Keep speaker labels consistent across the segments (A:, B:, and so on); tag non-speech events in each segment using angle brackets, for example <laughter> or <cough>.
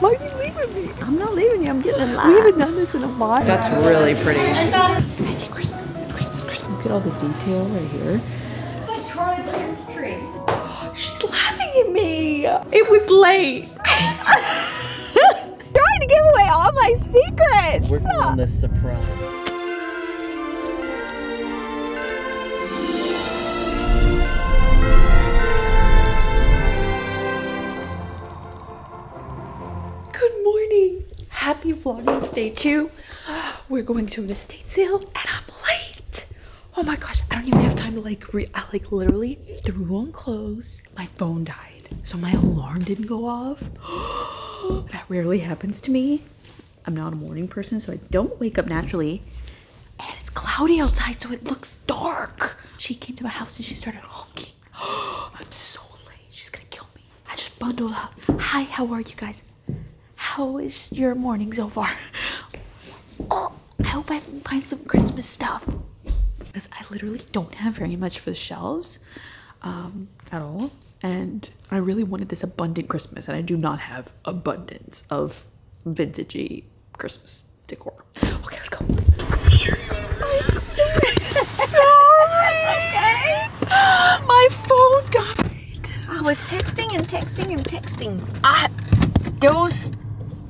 A: Why are you leaving me?
B: I'm not leaving you. I'm getting in
A: We haven't done this in a while.
B: That's really pretty.
A: I see Christmas. Christmas, Christmas. Look at all the detail right here.
B: Troy Lands tree. <gasps>
A: She's laughing at me. It was late. <laughs> Trying to give away all my secrets.
C: We're doing the surprise.
A: Happy Vlogmas Day 2. We're going to an estate sale and I'm late. Oh my gosh, I don't even have time to like re I like literally threw on clothes. My phone died. So my alarm didn't go off. <gasps> that rarely happens to me. I'm not a morning person, so I don't wake up naturally. And it's cloudy outside, so it looks dark. She came to my house and she started honking. <gasps> I'm so late. She's gonna kill me. I just bundled up. Hi, how are you guys? How is your morning so far? Oh, I hope I can find some Christmas stuff. Because I literally don't have very much for the shelves um, at all. And I really wanted this abundant Christmas, and I do not have abundance of vintagey Christmas decor. Okay, let's go. I'm so sorry. okay. My phone died.
B: I was texting and texting and texting.
A: I, those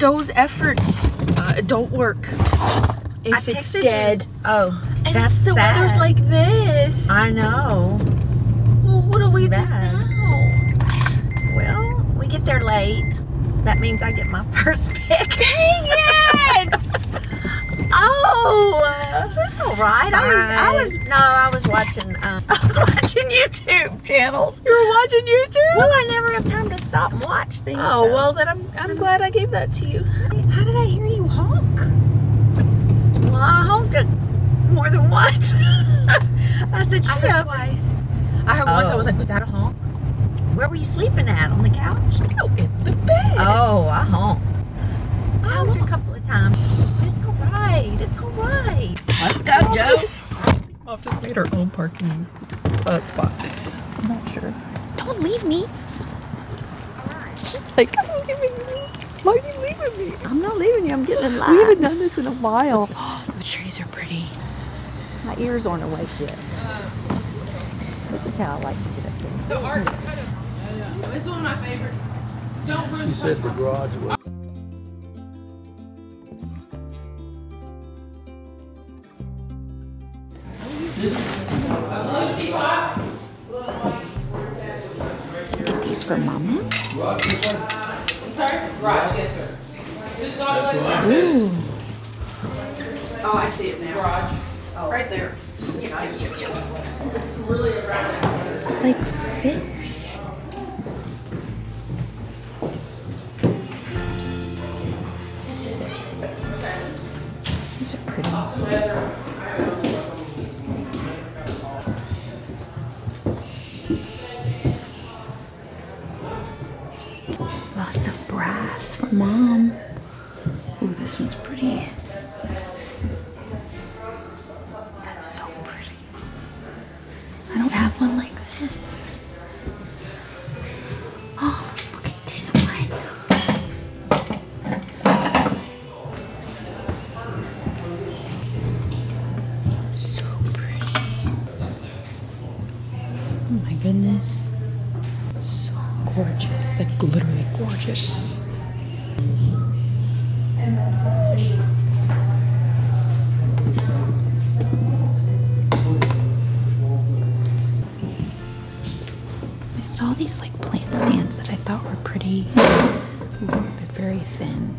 A: those efforts uh, don't work if
B: I
A: it's dead.
B: you. Oh,
A: And
B: that's
A: the
B: sad.
A: weather's like this.
B: I know.
A: well, what do we do now?
B: Well, we get there late. That means I get my <laughs> first pick.
A: Dang it! <laughs>
B: oh, that's all right. I was, I was, no, I was watching, um, <laughs> I was watching YouTube channels.
A: You were watching YouTube?
B: Well, I never have time to stop and watch things.
A: Oh
B: so-
A: well, then I'm I'm glad I gave that to you. How did I hear you honk?
B: Well, I honked it more than once. <laughs> I said,
A: I
B: shut
A: heard
B: up.
A: twice. I heard once. I
B: Oh.
A: was like, was that a honk?
B: Where were you sleeping at? On the couch?
A: No, in the bed.
B: Oh, I honked. I honked a couple of times. It's all right. It's all right. Let's go, Joe.
A: Mom just made her own parking uh, spot. I'm not sure. Don't leave me. Just like, I'm leaving you. Why are you leaving me?
B: I'm not leaving you. I'm getting in
A: We
B: line.
A: haven't done this in a while. <gasps> the trees are pretty.
B: My ears aren't awake yet. This is how I like to get up there.
D: The art is kind of. It's one of my favorites. Don't run.
E: She said the garage was.
D: Just not like
A: Ooh.
D: Oh, I see it now. Garage. Oh, right there. It's really around
A: Like fish. Goodness. So gorgeous. Like literally gorgeous. I saw these like plant stands that I thought were pretty. They're very thin.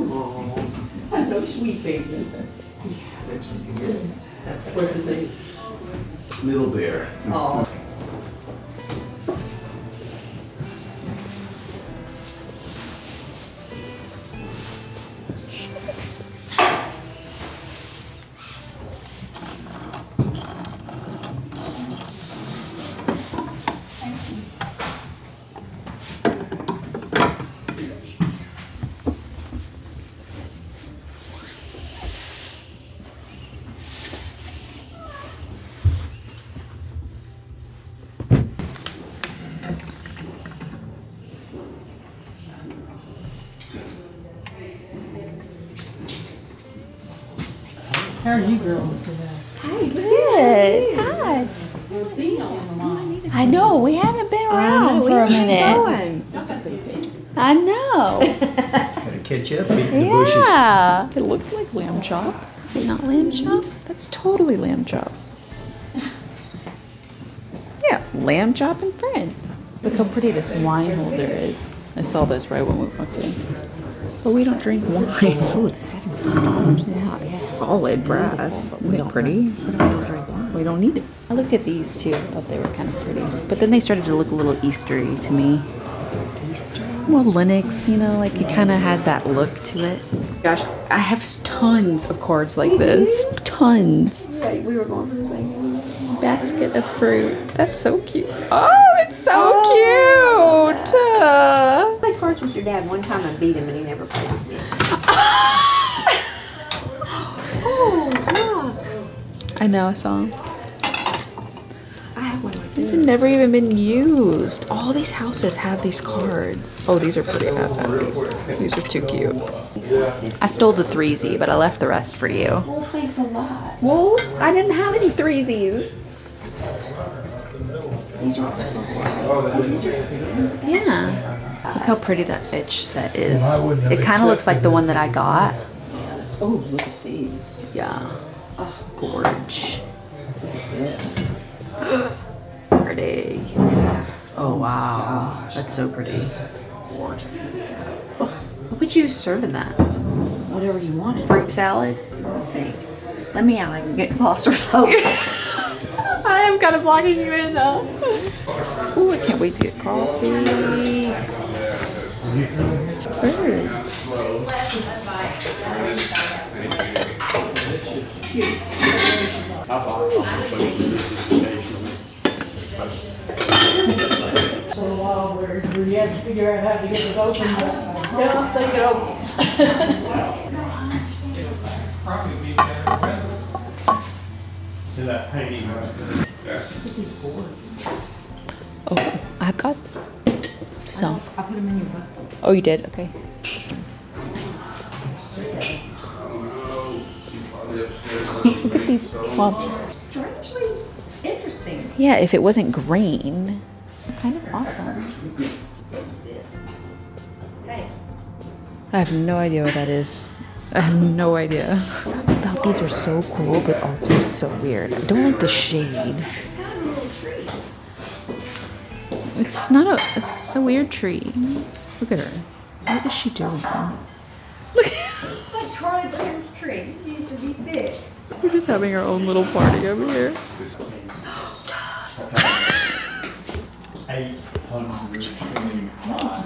C: Oh,
B: hello, sweet baby.
E: Are you girls today?
A: Good. Hi. I know. We haven't been around for a minute. I know.
C: Gotta catch up, beat the bushes.
A: Yeah. It looks like lamb chop. Is it not lamb chop? That's totally lamb chop. Yeah, lamb chop and friends. Look how pretty this wine holder is. I saw this right when we walked in. But we don't drink wine.
B: Oh, it's seventeen dollars.
A: Yeah, it's solid brass. Isn't it pretty? We don't need it. I looked at these too. I thought they were kind of pretty. But then they started to look a little Eastery to me.
B: Easter.
A: Well, Linux, you know, like it kind of has that look to it. Gosh, I have tons of cards like this. Tons.
B: Yeah, we were going for the same.
A: Basket of fruit. That's so cute. Oh, it's so cute. Uh,
B: I played cards with your dad one time and beat him, and he never played with me. <laughs> oh, yeah.
A: I know, a song.
B: I have one like
A: These
B: this.
A: have never even been used. All these houses have these cards. Oh, these are pretty. I have have these. These are too cute. I stole the threesy, but I left the rest for you.
B: Well, thanks a lot.
A: Well, I didn't have any threesies. Yeah. Look how pretty that Fitch set is. It kind of looks like the one that I got.
B: Oh, look at these.
A: Yeah. Oh, gorge.
B: This. <gasps>
A: Pretty. Oh, wow. That's so pretty.
B: Gorgeous.
A: What would you serve in that?
B: Whatever you wanted.
A: Fruit salad?
B: Let's see. Let me out. I can get claustrophobic.
A: I am kind of blocking you in though. Ooh, I can't wait to get coffee. Birds.
E: For a while where we had to figure out how to get it open, but I don't think it opens.
C: To that painting right there.
E: These boards.
A: Oh, I've got some.
B: I put them in your book.
A: Oh, you did? Okay. Look at these. Well,
B: Strangely interesting.
A: yeah, if it wasn't green, kind of awesome.
B: What's this? Hey.
A: I have no idea what that is. I have no idea. Something oh, about these are so cool, but also so weird. I don't like the shade.
B: It's
A: not a. It's a weird tree. Look at her. What is she doing? Look.
B: It's like Charlie Brown's tree. It needs to be fixed.
A: We're just having our own little party over here.
C: Eight hundred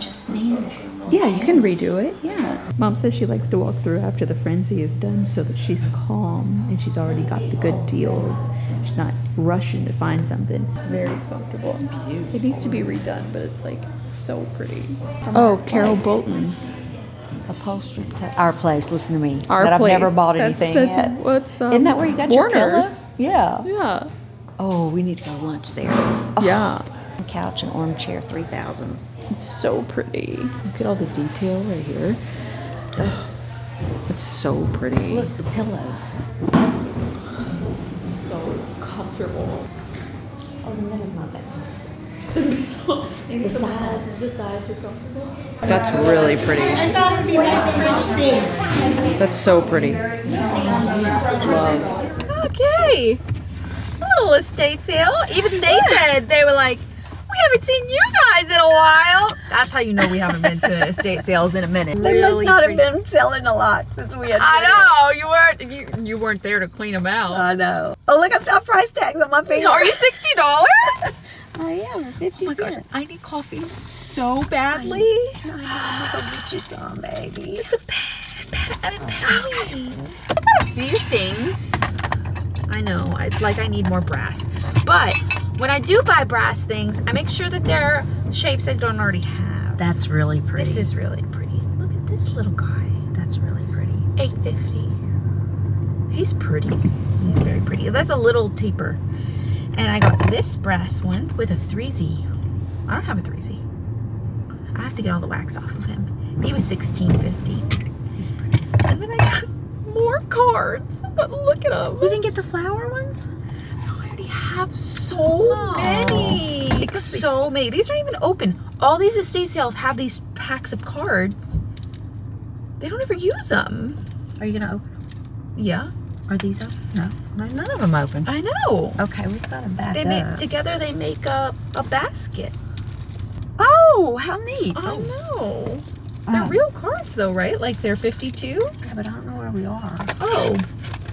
B: Just seen it.
A: Yeah, you can redo it. Yeah. Mom says she likes to walk through after the frenzy is done so that she's calm and she's already got the good deals. She's not rushing to find something. Very comfortable. It needs to be redone, but it's like so pretty. Oh, Carol Bolton.
B: Upholstery. Our place. Listen to me.
A: Our
B: but
A: place.
B: I've never bought
A: That's-
B: anything
A: that's
B: yet.
A: What's um,
B: Isn't that where you got your
A: Warner's?
B: pillow? Yeah.
A: Yeah.
B: Oh, we need to go lunch there.
A: Yeah.
B: Couch and armchair, three thousand.
A: It's so pretty. Look at all the detail right here. Ugh. It's so pretty.
B: Look, at the pillows.
A: so comfortable.
B: The middle's not that.
A: The sides, the sides are comfortable. That's really pretty.
B: I thought it'd be nice French thing.
A: That's so pretty.
B: Love.
A: Okay. A little estate sale. Even they said they were like, we haven't seen you guys in a while. That's how you know we haven't been to estate sales in a minute.
B: They must
A: Really
B: not
A: pretty.
B: have been selling a lot since we had.
A: I know you weren't you, you weren't there to clean them out.
B: I know. Oh, look, I've got price tags on my finger.
A: Are you sixty dollars? <laughs>
B: I am. Fifty
A: Oh my gosh. I need coffee so badly.
B: I know. I'll go get you some, baby.
A: It's a bad, bad, bad, oh, I got a few things. I know, I, like I need more brass. But when I do buy brass things, I make sure that they're shapes I don't already have.
B: That's really pretty.
A: This is really pretty. Look at this little guy.
B: That's really pretty.
A: 850. He's pretty. He's very pretty. That's a little taper. And I got this brass one with a 3Z. I don't have a 3Z. I have to get all the wax off of him. He was 1650. He's pretty. And then I got <laughs> more cards. But look at them.
B: You didn't get the flower ones?
A: I already have so many. Like, so many. These aren't even open. All these estate sales have these packs of cards. They don't ever use them.
B: Are you gonna open?
A: Yeah,
B: Are these open? No, no, none of them open.
A: I know.
B: Okay, we've got them back
A: They
B: up.
A: make together. They make a a basket.
B: oh, how neat!
A: I
B: Oh,
A: know. They're
B: Oh.
A: real cards though, right? Like they're 52.
B: yeah, but I don't know where we are.
A: Oh,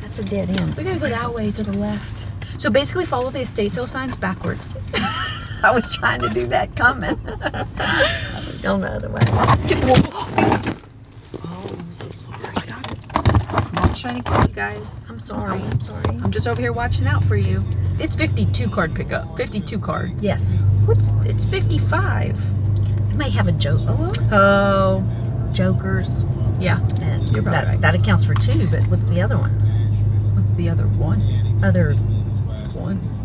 B: That's a dead end.
A: we gotta go that way to the left. So basically, follow the estate sale signs backwards. <laughs>
B: I was trying to do that coming. <laughs> Going the other way. <gasps> Oh, I'm so sorry.
A: I got it. I'm not trying to kill you guys. I'm sorry. I'm sorry. I'm just over here watching out for you. It's 52 card pickup. 52 cards.
B: Yes.
A: What's? It's 55.
B: It may have a joke. Oh,
A: Oh,
B: jokers.
A: yeah.
B: And
A: You're probably
B: that,
A: right.
B: that accounts for two, but what's the other ones?
A: What's the other one?
B: Other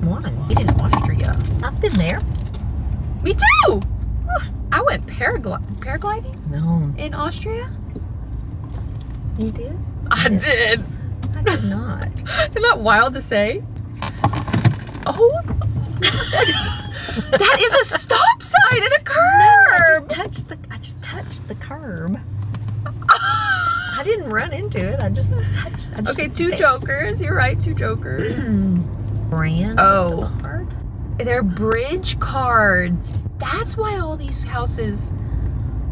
A: One.
B: one. Austria. I've been there.
A: Me too. I went paragli- paragliding
B: No.
A: in Austria.
B: You did?
A: I did.
B: I did not. <laughs>
A: Isn't that wild to say? Oh, <laughs> that is a stop sign and a <laughs> curb.
B: I just touched the I just touched the curb. I didn't run into it. I just touched I just
A: okay, two
B: danced.
A: jokers. You're right, two jokers. <clears throat>
B: Brand
A: Oh.
B: the card.
A: They're bridge cards. That's why all these houses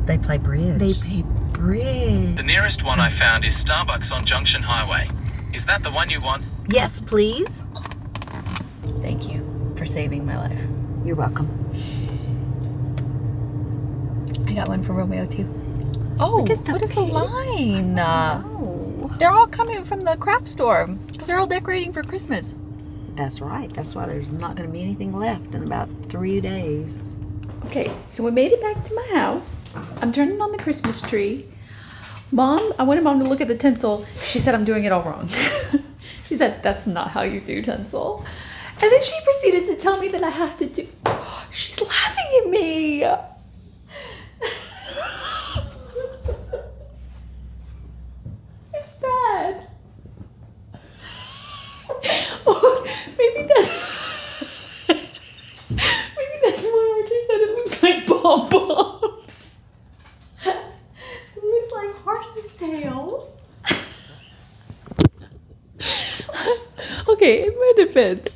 B: They play bridge.
A: they play bridge.
F: The nearest one I found is Starbucks on Junction Highway. Is that the one you want?
B: Yes, please.
A: Thank you for saving my life.
B: You're welcome.
A: I got one for Romeo too. Oh,
B: Look at the
A: what is the
B: cake.
A: line? They're all coming from the craft store because they're all decorating for Christmas.
B: That's right. That's why there's not going to be anything left in about three days.
G: Okay, so we made it back to my house. I'm turning on the Christmas tree. Mom, I wanted mom to look at the tinsel. She said I'm doing it all wrong. <laughs> she said that's not how you do tinsel. And then she proceeded to tell me that I have to do. <gasps> She's laughing at me. Maybe that's. Maybe that's why Archie said it looks like bomb bombs. It looks like horses' tails. okay, in my defense,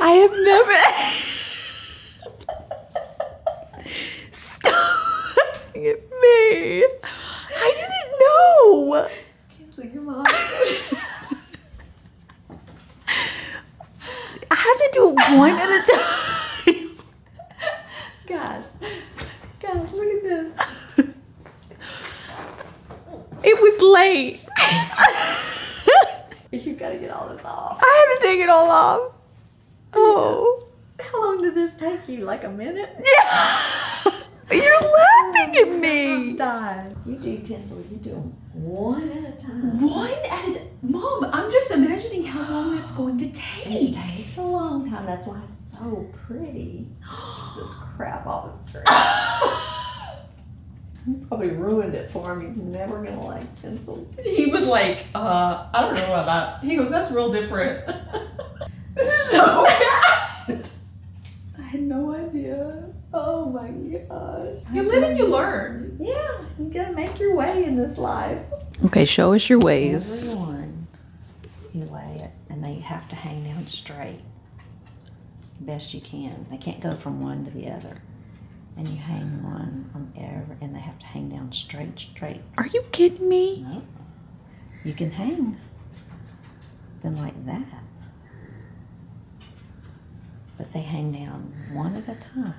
G: I have never. Stop laughing at me. I didn't know. Cancel your mom. I have to do it one at a time. <laughs> Guys, guys, look at this. It was late. <laughs> you gotta get all this off. I had to take it all off. Oh.
B: How long did this take you? Like a minute? <laughs>
G: Yeah. You're laughing at me.
B: Done. You do tinsel. You do them one at a time.
G: One at a Mom, I'm just imagining how long that's going to take.
B: Takes a long time. That's why it's so pretty. <gasps> this crap off of the tree. <laughs> You Probably ruined it for him. He's never gonna like tinsel.
G: He was like, uh, I don't know about that. He goes, that's real different. <laughs> this is so bad. <laughs> I had no idea. Oh my gosh. You live and you learn.
B: Yeah, you gotta make your way in this life.
G: Okay, show us your ways.
B: Every one, you lay it, and
H: they have to hang down straight. Best you can. They can't go from one to the other. And you hang one on every, and they have to hang down straight, straight.
A: Are you kidding me?
H: No. You can hang them like that. But they hang down one at a time.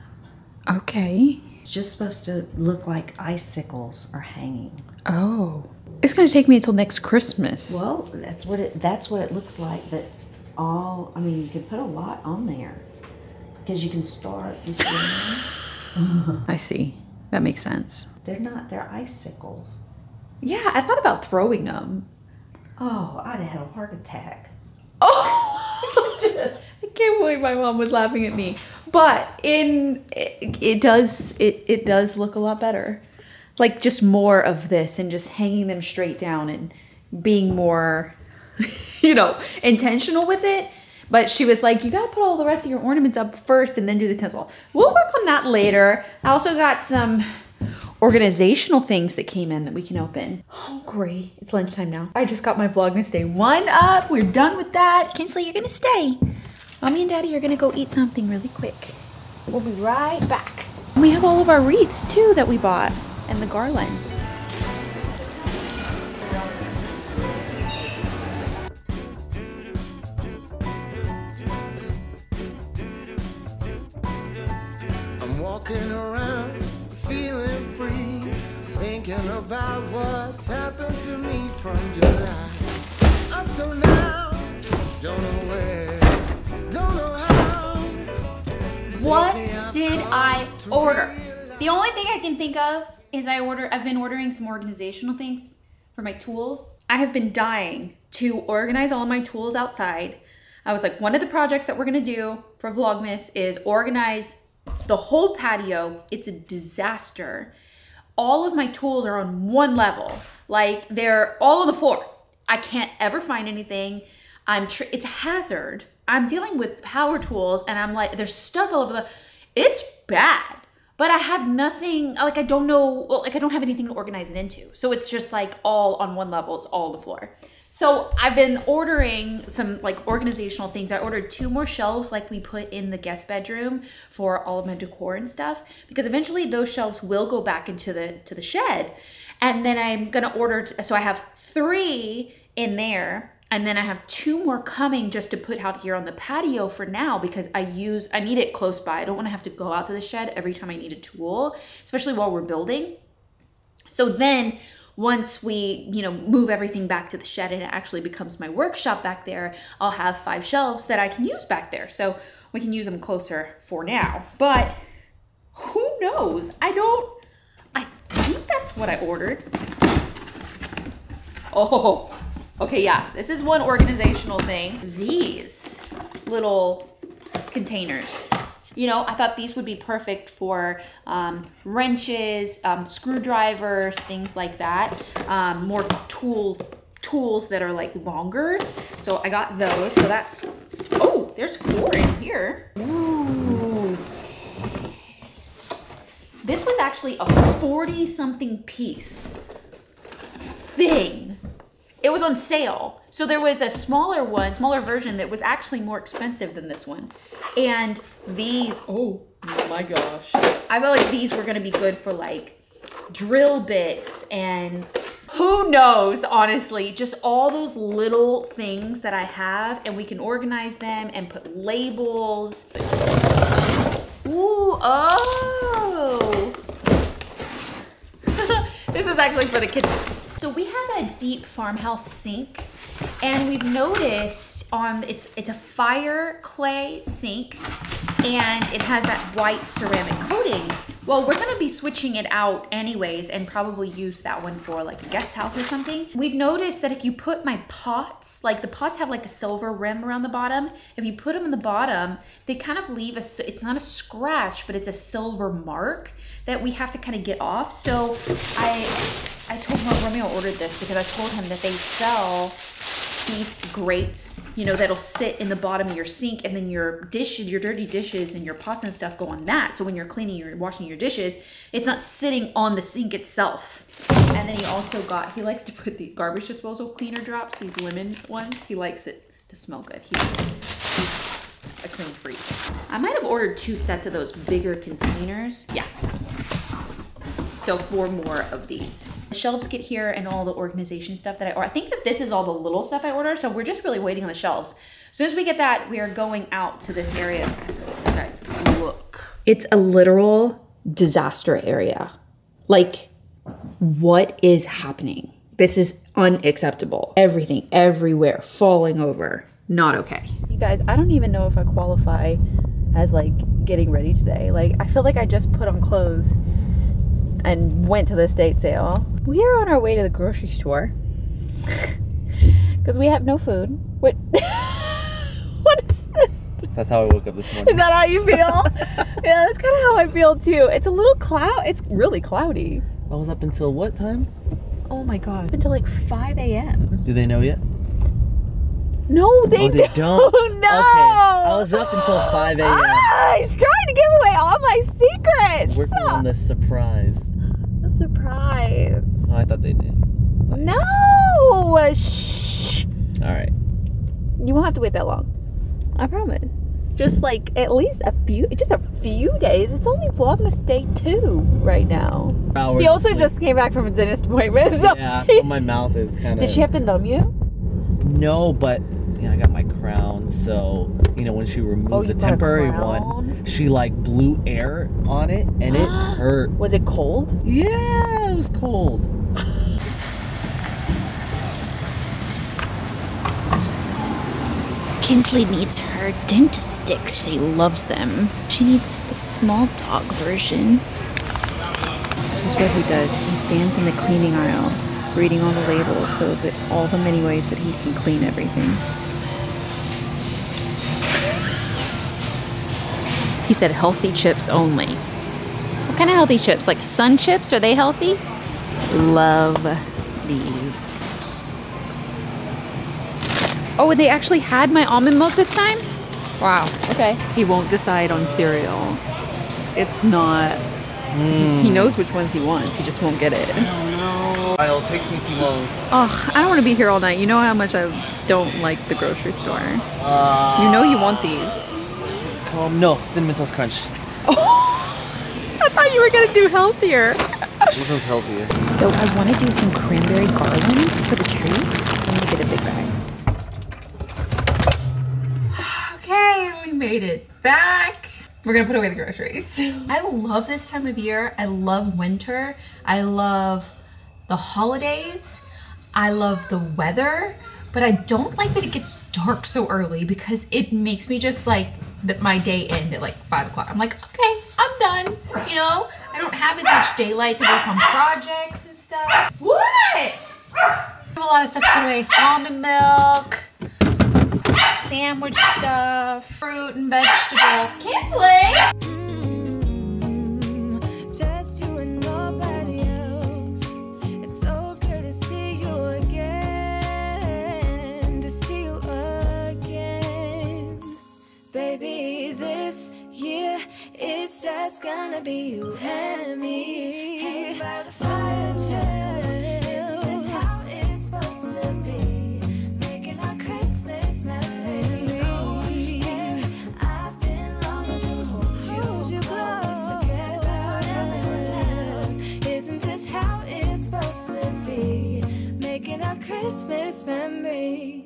A: Okay.
H: It's just supposed to look like icicles are hanging.
A: Oh. It's gonna take me until next Christmas.
H: Well, that's what it that's what it looks like. But all I mean, you can put a lot on there because you can start. You see, <laughs>
A: I see. That makes sense.
H: they're not. They're icicles.
A: Yeah, I thought about throwing them.
H: Oh, I'd have had a heart attack. <laughs>
A: Oh, I can't believe my mom was laughing at me. But in it, it does it it does look a lot better. Like just more of this and just hanging them straight down and being more <laughs> you know, intentional with it. But she was like, you gotta put all the rest of your ornaments up first and then do the tinsel. We'll work on that later. I also got some organizational things that came in that we can open. Hungry. It's lunchtime now. I just got my Vlogmas Day one up. We're done with that. Kinsley, you're gonna stay. Mommy and Daddy are gonna go eat something really quick. We'll be right back. We have all of our wreaths too that we bought and the garland.
I: I'm walking around feeling free, thinking about what's happened to me from July up till now. Don't know where, don't know how.
J: What did I order? The only thing I can think of is I order I've been ordering some organizational things for my tools.
A: I have been dying to organize all my tools outside. I was like, one of the projects that we're gonna do for Vlogmas is organize the whole patio. It's a disaster. All of my tools are on one level, like they're all on the floor. I can't ever find anything. I'm tr- it's a hazard. I'm dealing with power tools, and I'm like, there's stuff all over the. It's bad but I have nothing like I don't know like I don't have anything to organize it into. So it's just like all on one level, it's all the floor. So I've been ordering some like organizational things. I ordered two more shelves like we put in the guest bedroom for all of my decor and stuff because eventually those shelves will go back into the to the shed. And then I'm going to order so I have 3 in there and then I have two more coming just to put out here on the patio for now because I use I need it close by. I don't want to have to go out to the shed every time I need a tool, especially while we're building. So then once we, you know, move everything back to the shed and it actually becomes my workshop back there, I'll have five shelves that I can use back there. So we can use them closer for now. But who knows? I don't I think that's what I ordered. Oh, Okay, yeah, this is one organizational thing. These little containers. You know, I thought these would be perfect for um, wrenches, um, screwdrivers, things like that. Um, more tool tools that are like longer. So I got those. So that's oh, there's four in here. Ooh. This was actually a 40 something piece thing it was on sale. So there was a smaller one, smaller version that was actually more expensive than this one. And these, oh my gosh. I felt like these were gonna be good for like drill bits and who knows, honestly, just all those little things that I have and we can organize them and put labels. Ooh, oh. <laughs> this is actually for the kitchen. So we have a deep farmhouse sink and we've noticed on it's it's a fire clay sink and it has that white ceramic coating. Well, we're gonna be switching it out anyways and probably use that one for like a guest house or something. We've noticed that if you put my pots, like the pots have like a silver rim around the bottom, if you put them in the bottom, they kind of leave a, it's not a scratch, but it's a silver mark that we have to kind of get off. So I, I told him Romeo ordered this because I told him that they sell these grates, you know, that'll sit in the bottom of your sink and then your dishes, your dirty dishes and your pots and stuff go on that. So when you're cleaning or washing your dishes, it's not sitting on the sink itself. And then he also got, he likes to put the garbage disposal cleaner drops, these lemon ones. He likes it to smell good. He's, he's a clean freak. I might have ordered two sets of those bigger containers. Yeah. So four more of these. The shelves get here and all the organization stuff that I or I think that this is all the little stuff I order. So we're just really waiting on the shelves. As soon as we get that, we are going out to this area because guys, look. It's a literal disaster area. Like, what is happening? This is unacceptable. Everything, everywhere, falling over. Not okay. You guys, I don't even know if I qualify as like getting ready today. Like, I feel like I just put on clothes and went to the estate sale. We are on our way to the grocery store <laughs> because we have no food. What? <laughs> what is this?
K: That's how I woke up this morning.
A: Is that how you feel? <laughs> yeah, that's kind of how I feel too. It's a little cloud. It's really cloudy.
K: I was up until what time?
A: Oh my god, until like 5 a.m.
K: Do they know yet?
A: No, they,
K: oh, they don't.
A: No.
K: Okay. I was up until 5 a.m.
A: Ah, he's trying to all my secrets.
K: Working on the surprise.
A: A surprise.
K: Oh, I thought they knew.
A: Oh, no. Shh.
K: All right.
A: You won't have to wait that long. I promise. Just like at least a few, just a few days. It's only Vlogmas day two right now.
K: Hours
A: he also just came back from a dentist appointment. So
K: Yeah, so my <laughs> mouth is kind of.
A: Did she have to numb you?
K: No, but yeah, I got so you know when she removed
A: Oh,
K: the temporary one, she like blew air on it, and it <gasps> hurt.
A: Was it cold?
K: Yeah, it was cold.
L: Kinsley needs her Dentastix. She loves them. She needs the small dog version.
M: This is what he does. He stands in the cleaning aisle, reading all the labels, so that all the many ways that he can clean everything.
L: He said healthy chips only. What kind of healthy chips? Like SunChips? Are they healthy? Love these. Oh, they actually had my almond milk this time? Wow. Okay.
M: He won't decide on cereal. It's not. He knows which ones he wants. He just won't get it. No.
K: It takes me too long.
M: Oh, I don't want to be here all night. You know how much I don't like the grocery store.
K: Uh,
M: You know you want these.
K: Um, no, cinnamon toast crunch.
M: Oh, <laughs> I thought you were gonna do healthier.
K: Which one's healthier?
L: So I want to do some cranberry garlands for the tree. So I'm gonna get a big bag.
A: Okay, we made it back. We're gonna put away the groceries. <laughs> I love this time of year. I love winter. I love the holidays. I love the weather. But I don't like that it gets dark so early because it makes me just like that my day end at like five o'clock. I'm like, okay, I'm done. You know, I don't have as much daylight to work on projects and stuff. What? I have a lot of stuff put away. Almond milk sandwich stuff, fruit and vegetables. Kinsley!
N: It's gonna be you and me. Hanging by the fire chill. Isn't this how it's supposed to be? Making our Christmas memories. I've been longing to hold you close. Forget about everyone else. Isn't this how it's supposed to be? Making our Christmas memories.